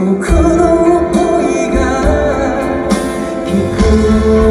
僕の想いが聞く